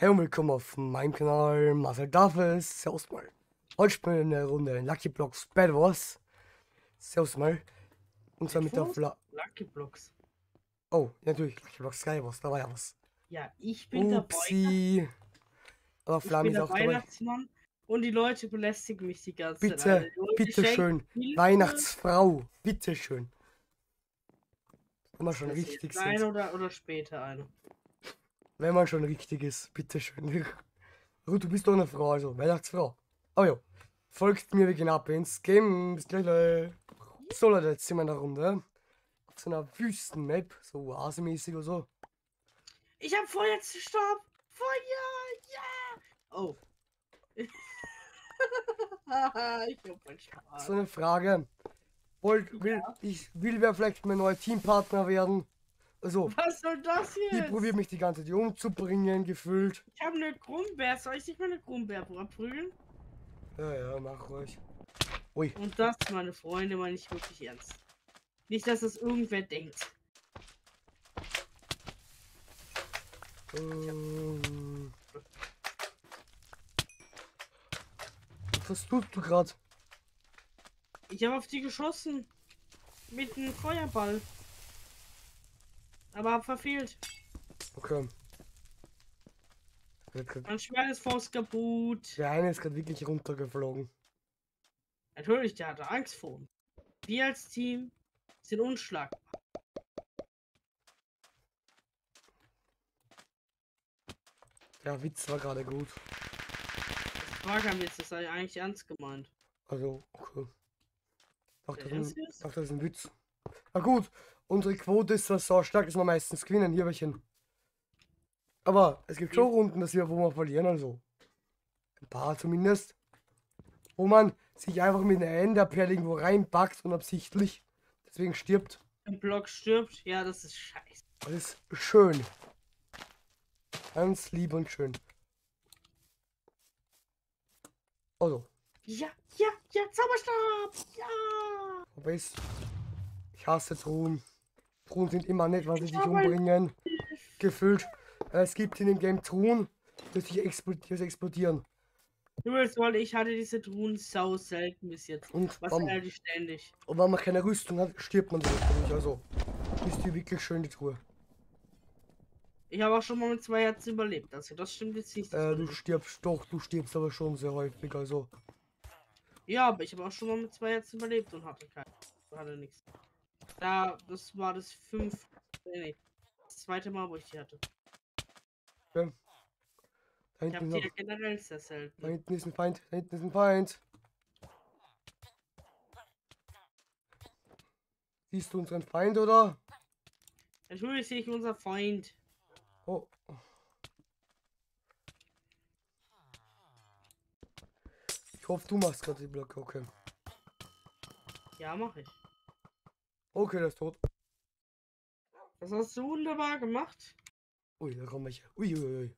Hey und willkommen auf meinem Kanal Marcel Davis. Servus mal. Heute spielen wir eine Runde in Lucky Blocks Bad Wars. Servus mal. Und zwar mit der? Fla. Lucky Blocks. Oh, natürlich, Lucky Blocks Sky Wars, da war ja was. Ja, ich bin Upsi. Aber ich Flammi bin ist auch dabei. Weihnachtsmann und die Leute belästigen mich die ganze Zeit. Bitte, bitte schön. Hilfe, Weihnachtsfrau, bitte schön. Man schon richtig jetzt Ein sind. oder, oder später eine. Wenn man schon richtig ist, bitte schön. Gut, du bist doch eine Frau, also Weihnachtsfrau. Aber ja, folgt mir, wir gehen ab ins Game. Bis gleich. Leute. So Leute, jetzt sind wir in der Runde. Auf so einer Wüstenmap, so oasemäßig oder so. Ich hab Feuerstab! Feuer! Ja! Oh. ich hab voll Spaß. So eine Frage. Wollt, will, Ja. ich will wer vielleicht mein neuer Teampartner werden. Also, Was soll das die jetzt? probiert mich die ganze Zeit umzubringen, gefühlt. Ich hab eine Krummbeer. Soll ich dich mal eine Krummbeer abprügeln? Ja, ja, mach ruhig. Ui, Und das, meine Freunde, meine ich wirklich ernst. Nicht, dass das irgendwer denkt. ähm. Was tust du gerade? Ich habe auf die geschossen. Mit einem Feuerball. Aber hab verfehlt. Okay. Schwert ist fast kaputt. Der eine ist gerade wirklich runtergeflogen. Natürlich, der hatte Angst vor uns. Wir als Team sind unschlagbar. Der Witz war gerade gut. Das war kein Witz, das sei eigentlich ernst gemeint. Also, okay. Dachte, das ist ein, dachte, das ist ein Witz. Na gut, unsere Quote ist zwar so stark, dass wir meistens gewinnen, Hierchen. Aber es gibt schon Runden, dass wir, wo wir verlieren, also. Ein paar zumindest. Wo man sich einfach mit einer Enderperle irgendwo reinpackt, unabsichtlich. Deswegen stirbt. Ein Block stirbt, ja, das ist scheiße. Das ist schön. Ganz lieb und schön. Also, Ja, ja, ja, Zauberstab! Ja! wobei es. Ich hasse Truhen. Truhen sind immer nett, weil sie Ich dich umbringen. Gefühlt. Äh, Es gibt in dem Game Truhen, die sich explod die explodieren. Ich hatte diese Truhen sau selten bis jetzt. Und Was die ständig? und wenn man keine Rüstung hat, stirbt man direkt dadurch. Also, ist die wirklich schön, die Truhe. Ich habe auch schon mal mit zwei Herzen überlebt. Also das stimmt jetzt nicht. Äh, du nicht. stirbst doch, du stirbst aber schon sehr häufig. Also, Ja, aber ich habe auch schon mal mit zwei Herzen überlebt und hatte keinen. Hatte nichts. Da, das war das fünf. Nee. Das zweite Mal, wo ich die hatte. da Ich ist die ja generell sehr da selten. hinten ist ein Feind, da hinten ist ein Feind. Siehst du unseren Feind, oder? Natürlich sehe ich unser Feind. Oh. Ich hoffe, du machst gerade die Blöcke, okay. Ja, mache ich. Okay, der ist tot. Das hast du wunderbar gemacht. Ui, da kommen welche. Ui, ui, ui.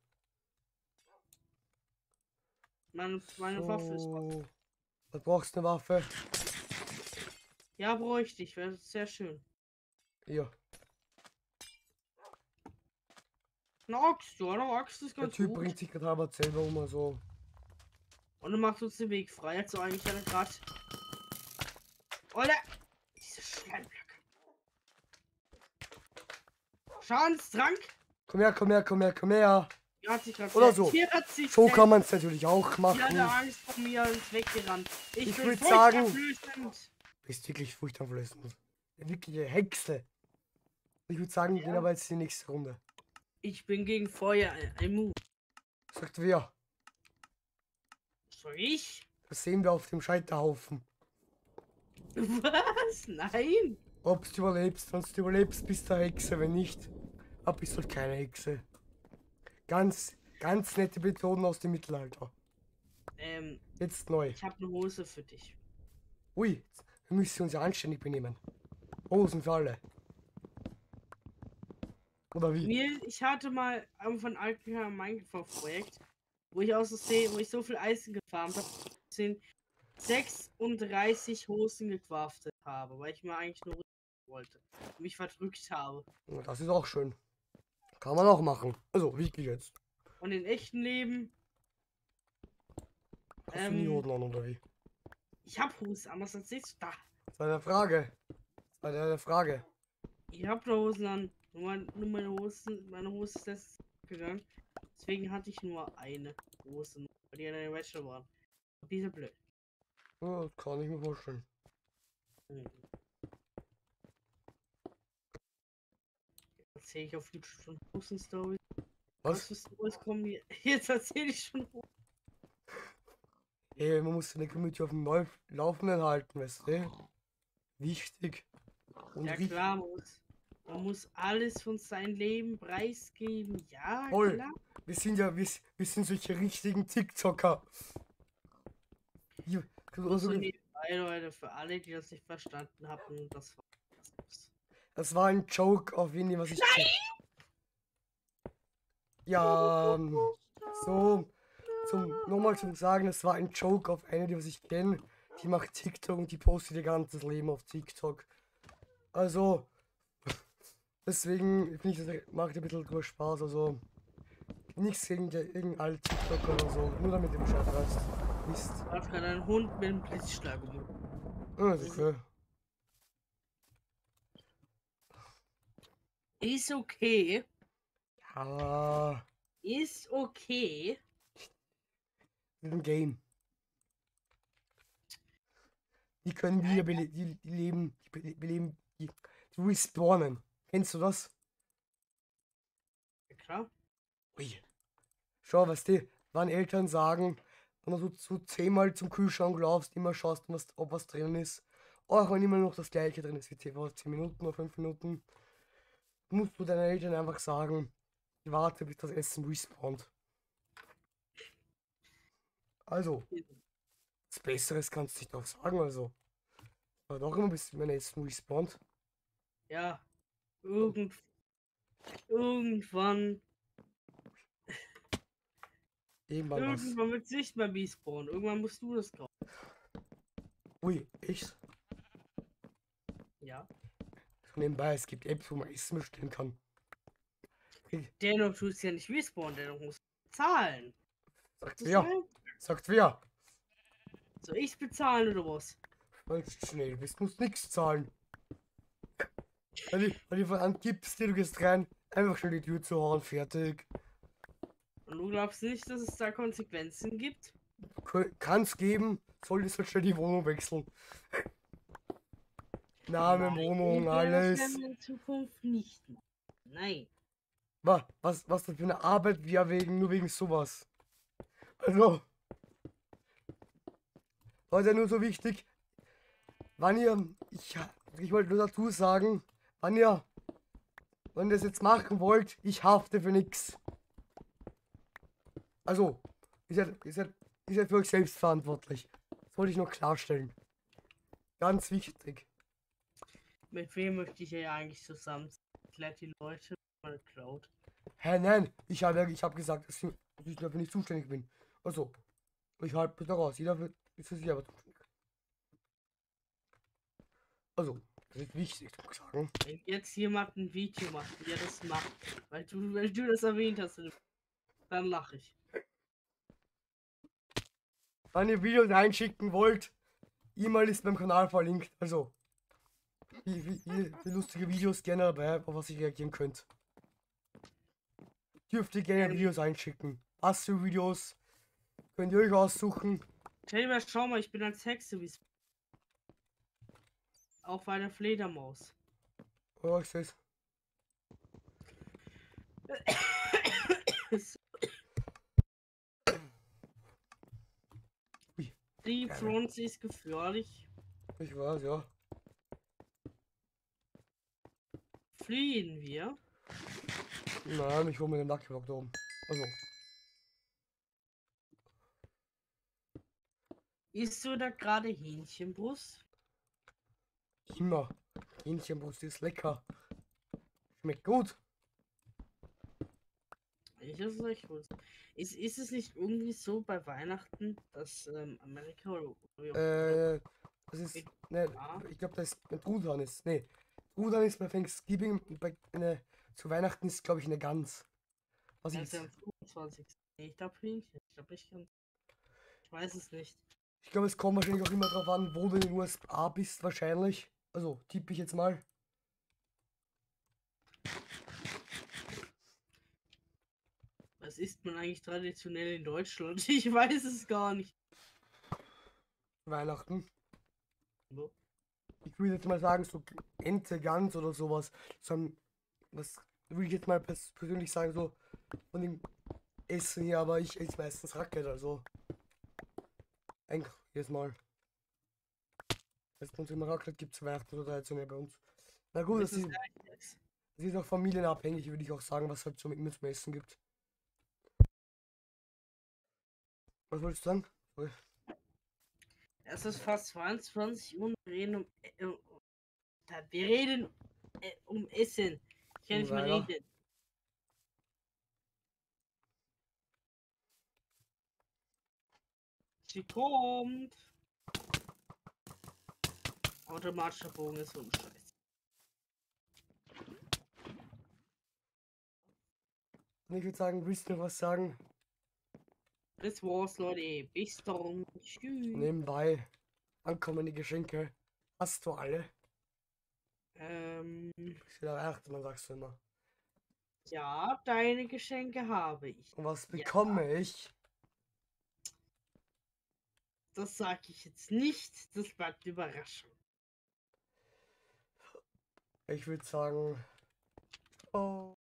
Meine, meine Waffe ist. So. Was brauchst du eine Waffe? Ja, bräuchte ich. Wäre sehr schön. Hier. Eine Axt, ja, eine Axt ist Der ganz Typ gut. bringt sich gerade halber selber um, also. Und du machst uns den Weg frei. Also eigentlich ja gerade. Oder? Diese Schleimblöcke. Schadenstrank? Komm her, komm her, komm her, komm her. Oder so. So kann man es natürlich auch Die hatte machen. Angst vor mir und ist weggerannt. Ich, Ich bin würd sagen- furchteinflößend. Bist wirklich furchteinflößend. Eine wirkliche Hexe. Ich würde sagen, wir gehen Ja. aber jetzt die nächste Runde. Ich bin gegen Feuer immun. Sagt wer? Soll ich? Das sehen wir auf dem Scheiterhaufen. Was? Nein. Ob du überlebst, wenn du überlebst, bist du eine Hexe, wenn nicht, ab bist du halt keine Hexe. Ganz, ganz nette Methoden aus dem Mittelalter. Ähm, Jetzt neu. ich habe eine Hose für dich. Ui, wir müssen uns ja anständig benehmen. Hosen für alle. Oder wie? Mir, ich hatte mal von Alpha Minecraft-Projekt, wo ich aus See, wo ich so viel Eisen gefarmt habe, sind 36 Hosen gecraftet habe, weil ich mir eigentlich nur wollte und mich verdrückt habe. Das ist auch schön. Kann man auch machen. Also, wirklich jetzt. Und im echten Leben, Hast du nie Ähm, Hoden an, oder wie? ich hab Hosen, aber was erzählst du da? Das war eine Frage. Das war eine Frage. Ich hab da Hosen an. Nur, nur meine Hosen, meine Hose ist letztens gegangen. Deswegen hatte ich nur eine Hose, weil die in der Wäsche waren. Diese blöd. Ja, das kann ich mir vorstellen. Hm. Erzähle ich auf YouTube schon Hosen-Stories. Was? Was für Stories kommen? Jetzt erzähle ich schon. Ey, man muss seine Community auf dem Laufenden halten, weißt du? Wichtig. Und Ja klar, muss. Man muss alles von seinem Leben preisgeben. Ja, Voll. klar. Wir sind ja, wir, wir sind solche richtigen TikToker. Hier, also, so nebenbei, Leute, für alle, die das nicht verstanden haben. Das war das war ein Joke auf jeden was ich. Ja, ähm, so, zum, nochmal zum Sagen, das war ein Joke auf eine, die was ich kenne. Die macht TikTok und die postet ihr ganzes Leben auf TikTok. Also, deswegen finde ich, das macht ein bisschen drüber Spaß. Also, nichts gegen die- irgendeine TikToker oder so, nur damit ihr Bescheid weißt. Mist. Da hat gerade ein Hund mit einem Blitzschlag um. Ja, ist okay. Ist okay. Ja, Ist okay. das ist ein Game. Die können wieder bele die, die leben, die bele- beleben, die, die respawnen. Kennst du das? Ja, klar. Ui. Schau, weißt du, wenn Eltern sagen, wenn du so, zehnmal zum Kühlschrank laufst, immer schaust, was, ob was drin ist, auch wenn immer noch das gleiche drin ist wie 10 vor 10 Minuten oder 5 Minuten, musst du deinen Eltern einfach sagen, ich warte, bis das Essen respawnt. Also, was Besseres kannst du nicht doch sagen, also. Aber doch immer, bis mein Essen respawnt. Ja. Irgend irgendwann. Irgendwann. Irgendwann wird es nicht mehr respawnen. Irgendwann musst du das kaufen. Ui, echt? Ja. Nebenbei, es gibt Apps, wo man Essen bestellen kann. Dennoch tust du ja nicht respawnen, dennoch musst du zahlen. Sagt wer? heißt, Sagt wer? Soll ich bezahlen oder was? Weil du schnell bist, musst nichts zahlen. Wenn du, wenn du voran gibst, dir, du gehst rein, einfach schnell die Tür zu hauen, fertig. Und du glaubst nicht, dass es da Konsequenzen gibt? Kann es geben, solltest halt schnell die Wohnung wechseln. Name, Wohnung, werde das alles. werden wir in Zukunft nicht machen. Nein. Was, was, was das für eine Arbeit wäre wegen, nur wegen sowas. Also. Heute nur so wichtig. Wann ihr, ich, ich wollte nur dazu sagen, wann ihr, wenn ihr das jetzt machen wollt, ich hafte für nichts. Also, ihr seid, ihr seid, ihr seid für euch selbst verantwortlich. Das wollte ich noch klarstellen. Ganz wichtig. Mit wem möchte ich ja eigentlich zusammen? Klärt die Leute meine Cloud. Hä, nein, ich habe ich hab gesagt, dass ich, ich dafür nicht zuständig bin. Also, ich halte da raus. Jeder wird- ist für sich aber zuständig. Also, das ist wichtig zu sagen. Wenn jetzt jemand ein Video macht, wie er das macht, weil du, weil du das erwähnt hast, dann lache ich. Wenn ihr Videos einschicken wollt, E-Mail ist beim Kanal verlinkt. Also, wie, wie, wie, wie lustige Videos gerne dabei, auf was ihr reagieren könnt. Dürft ihr gerne. Videos einschicken. Was für Videos könnt ihr euch aussuchen. Stell dir mal, schau mal, ich bin als Hexe wie Auf einer Fledermaus. Oh, ich seh's. Die. Front ist gefährlich. Ich weiß, ja. Fliehen wir. Nein, ich hole mir den Lucky Rock da oben. Also, Isst du da gerade Hähnchenbrust? immer. Hähnchenbrust ist lecker. Schmeckt gut. Ich ist echt gut. Ist, ist es nicht irgendwie so bei Weihnachten, dass ähm, Amerika oder, Äh, das ist. Ne, ich glaube, das ist Truthahn ist. Ne. Truthahn ist bei Thanksgiving und bei ne, zu Weihnachten ist, glaube ich, eine Gans. Was das ist? ja ein 20. Nee, ich glaube Hühnchen. Ich glaube nicht ganz. Ich weiß es nicht. Ich glaube, es kommt wahrscheinlich auch immer drauf an, wo du in den USA bist, wahrscheinlich. Also, tippe ich jetzt mal. Was isst man eigentlich traditionell in Deutschland? Ich weiß es gar nicht. Weihnachten. Wo? Ich würde jetzt mal sagen, so Ente, Gans oder sowas. So ein, was würde ich jetzt mal pers persönlich sagen, so von dem Essen hier, aber ich esse meistens Raclette, also. Einfach jedes Mal. Es bei uns immer Raclette gibt zu Weihnachten oder traditionell bei uns. Na gut, das Das ist das ist auch familienabhängig, würde ich auch sagen, was halt so immer zum Essen gibt. Was wolltest du sagen? Es ist fast 22 Uhr. Wir reden um. Äh, wir reden äh, um Essen. Ich kann nicht mehr reden. Sie kommt. Automatischer Bogen ist so ein Scheiß. Und ich würde sagen, willst du was sagen? Das war's, Leute. Bis dann. Tschüss. Nebenbei ankommende Geschenke. Hast du alle? Ähm, Ist wieder Weihnachten, sagst du immer. ja, deine Geschenke habe ich. Und was Ja. bekomme ich? Das sage ich jetzt nicht. Das bleibt Überraschung. Ich würde sagen. Oh.